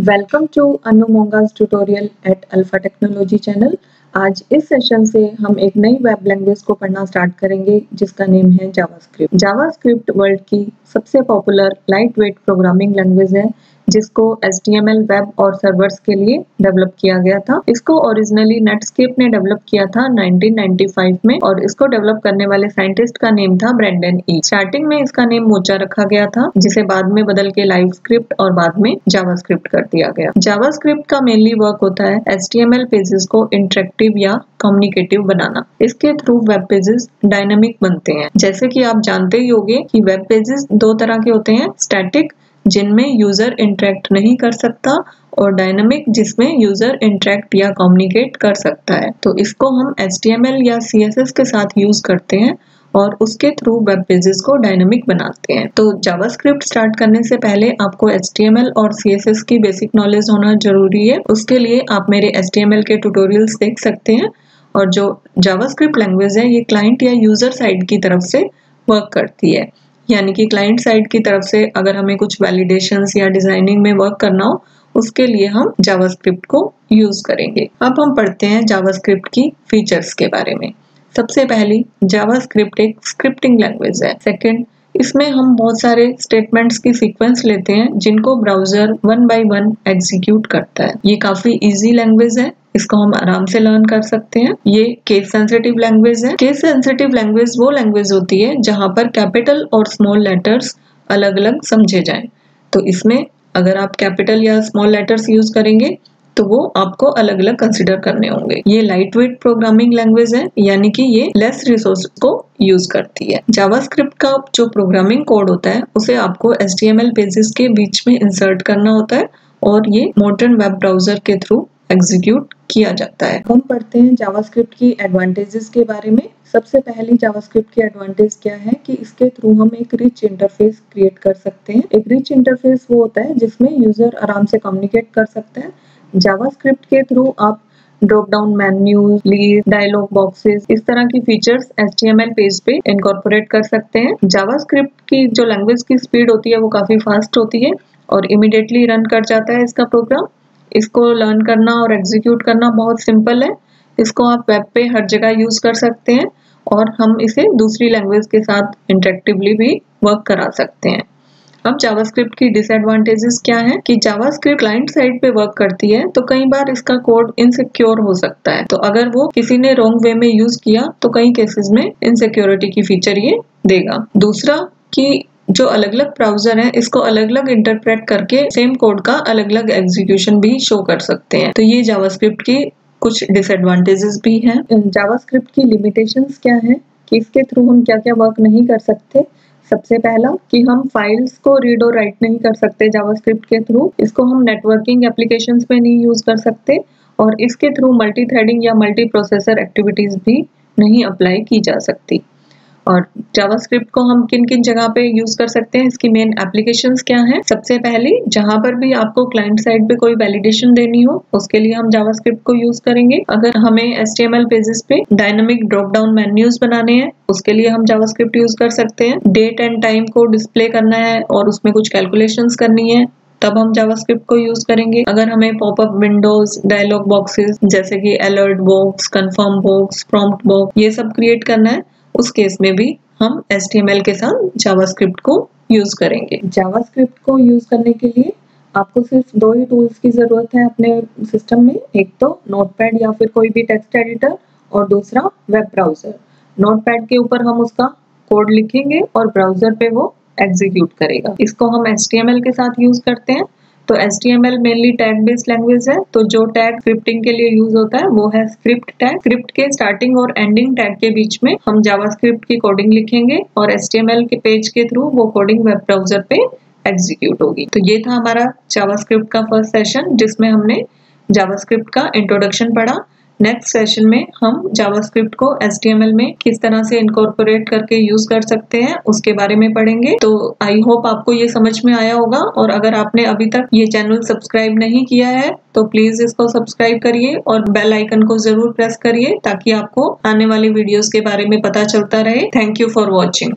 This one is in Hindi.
Welcome to Anu Monga's tutorial at alpha technology channel आज इस सेशन से हम एक नई वेब लैंग्वेज को पढ़ना स्टार्ट करेंगे, जिसका नेम है जावास्क्रिप्ट जावास्क्रिप्ट वर्ल्ड की सबसे popular light weight programming language है। जिसको एच वेब और सर्वर्स के लिए डेवलप किया गया था। इसको ओरिजिनली नेटस्केप ने डेवलप किया था 1995 में और इसको डेवलप करने वाले साइंटिस्ट का नेम था ब्रेंडन ई। स्टार्टिंग में इसका नेम मोचा रखा गया था, जिसे बाद में बदल के लाइव स्क्रिप्ट और बाद में जावास्क्रिप्ट कर दिया गया। जावास्क्रिप्ट का मेनली वर्क होता है एच पेजेस को इंटरेक्टिव या कम्युनिकेटिव बनाना। इसके थ्रू वेब पेजेस डायनामिक बनते हैं। जैसे कि आप जानते ही होंगे कि वेब पेजेस दो तरह के होते हैं स्टैटिक जिनमें यूज़र इंटरेक्ट नहीं कर सकता और डायनामिक जिसमें यूज़र इंटरेक्ट या कम्युनिकेट कर सकता है। तो इसको हम एच या सीएसएस के साथ यूज़ करते हैं और उसके थ्रू वेब पेजेस को डायनामिक बनाते हैं। तो जावास्क्रिप्ट स्टार्ट करने से पहले आपको एच और सीएसएस की बेसिक नॉलेज होना ज़रूरी है। उसके लिए आप मेरे एच के ट्यूटोरियल्स देख सकते हैं और जो जावास्क्रिप्ट लैंग्वेज है, ये क्लाइंट या यूज़र साइड की तरफ़ से वर्क करती है। यानी कि क्लाइंट साइड की तरफ़ से अगर हमें कुछ वैलिडेशन या डिज़ाइनिंग में वर्क करना हो, उसके लिए हम जावास्क्रिप्ट को यूज़ करेंगे। अब हम पढ़ते हैं जावास्क्रिप्ट की फीचर्स के बारे में। सबसे पहली जावास्क्रिप्ट एक स्क्रिप्टिंग लैंग्वेज है। सेकंड इसमें हम बहुत सारे स्टेटमेंट्स की सीक्वेंस लेते हैं, जिनको browser one by one execute करता है। ये काफ़ी इजी लैंग्वेज है। इसको हम आराम से लर्न कर सकते हैं। ये केस सेंसिटिव लैंग्वेज है। केस सेंसिटिव लैंग्वेज वो लैंग्वेज होती है जहाँ पर कैपिटल और स्मॉल लेटर्स अलग अलग समझे जाएँ। तो इसमें अगर आप कैपिटल या स्मॉल लेटर्स यूज़ करेंगे तो वो आपको अलग अलग कंसिडर करने होंगे। ये लाइट वेट प्रोग्रामिंग लैंग्वेज है, यानी कि ये लेस रिसोर्स को यूज़ करती है। जावास्क्रिप्ट का जो प्रोग्रामिंग कोड होता है, उसे आपको एच पेजेस के बीच में इंसर्ट करना होता है और ये मॉडर्न वेब ब्राउज़र के थ्रू एग्जीक्यूट किया जाता है। हम पढ़ते हैं जावास्क्रिप्ट की एडवांटेजेस के बारे में। सबसे पहली जावास्क्रिप्ट की एडवांटेज क्या है कि इसके थ्रू हम एक रिच इंटरफेस क्रिएट कर सकते हैं। एक रिच इंटरफेस वो होता है जिसमें यूज़र आराम से कम्युनिकेट कर सकते हैं। जावास्क्रिप्ट के थ्रू आप ड्रॉप डाउन मेन्यू लीज डायलॉग बॉक्सेस इस तरह की फीचर्स एच पेज पे इनकॉर्पोरेट कर सकते हैं। जावास्क्रिप्ट की जो लैंग्वेज की स्पीड होती है वो काफ़ी फास्ट होती है और इमिडिएटली रन कर जाता है इसका प्रोग्राम इसको लर्न करना और एग्जीक्यूट करना बहुत सिंपल है। इसको आप वेब पे हर जगह यूज़ कर सकते हैं और हम इसे दूसरी लैंग्वेज के साथ इंटरेक्टिवली भी वर्क करा सकते हैं। अब जावास्क्रिप्ट की डिसएडवांटेजेस क्या है? कि जावास्क्रिप्ट क्लाइंट साइड पे वर्क करती है तो कई बार इसका कोड इनसिक्योर हो सकता है। तो अगर वो किसी ने रॉन्ग वे में यूज़ किया तो कई केसेस में इनसिक्योरिटी की फीचर ये देगा। दूसरा, कि जो अलग अलग ब्राउज़र हैं, इसको अलग अलग इंटरप्रेट करके सेम कोड का अलग अलग एग्जीक्यूशन भी शो कर सकते हैं। तो ये जावास्क्रिप्ट की कुछ डिसएडवांटेजेस भी हैं। जावास्क्रिप्ट की लिमिटेशंस क्या है? कि इसके थ्रू हम क्या क्या वर्क नहीं कर सकते? सबसे पहला, कि हम फाइल्स को रीड और राइट नहीं कर सकते जावास्क्रिप्ट के थ्रू इसको हम नेटवर्किंग एप्लीकेशंस में नहीं यूज़ कर सकते और इसके थ्रू मल्टी थ्रेडिंग या मल्टी प्रोसेसर एक्टिविटीज़ भी नहीं अप्लाई की जा सकती। और जावास्क्रिप्ट को हम किन किन जगह पे यूज़ कर सकते हैं? इसकी मेन एप्लीकेशंस क्या हैं? सबसे पहले, जहाँ पर भी आपको क्लाइंट साइड पे कोई वैलिडेशन देनी हो, उसके लिए हम जावास्क्रिप्ट को यूज़ करेंगे। अगर हमें एस पेजेस पे डायनामिक ड्रॉप डाउन मेन्यूज बनाने हैं, उसके लिए हम जावास्क्रिप्ट यूज़ कर सकते हैं। डेट एंड टाइम को डिस्प्ले करना है और उसमें कुछ कैलकुलेशन करनी है, तब हम जावास्क्रिप्ट को यूज़ करेंगे। अगर हमें पॉपअप विंडोज़ डायलॉग बॉक्सेस जैसे कि alert box confirm box prompt box ये सब क्रिएट करना है उस केस में भी हम एस के साथ जावास्क्रिप्ट को यूज़ करेंगे। जावास्क्रिप्ट को यूज़ करने के लिए आपको सिर्फ़ दो ही टूल्स की ज़रूरत है अपने सिस्टम में। एक तो नोटपैड या फिर कोई भी टेक्स्ट एडिटर और दूसरा वेब ब्राउज़र नोटपैड के ऊपर हम उसका कोड लिखेंगे और ब्राउज़र पे वो एग्जीक्यूट करेगा। इसको हम एच के साथ यूज़ करते हैं। तो H T M L mainly tag based language है तो जो टैग स्क्रिप्टिंग के लिए यूज़ होता है, वो है स्क्रिप्ट टैग स्क्रिप्ट के स्टार्टिंग और एंडिंग टैग के बीच में हम जावास्क्रिप्ट की कोडिंग लिखेंगे और एस टी एम एल के पेज के थ्रू वो कोडिंग वेब ब्राउज़र पे एग्जीक्यूट होगी. तो ये था हमारा जावास्क्रिप्ट का फ़र्स्ट सेशन जिसमें हमने जावास्क्रिप्ट का इंट्रोडक्शन पढ़ा. नेक्स्ट सेशन में हम जावास्क्रिप्ट को एच में किस तरह से इनकॉर्पोरेट करके यूज़ कर सकते हैं, उसके बारे में पढ़ेंगे। तो आई होप आपको ये समझ में आया होगा और अगर आपने अभी तक ये चैनल सब्सक्राइब नहीं किया है तो प्लीज़ इसको सब्सक्राइब करिए और बेल आइकन को ज़रूर प्रेस करिए ताकि आपको आने वाली वीडियोस के बारे में पता चलता रहे। Thank you for watching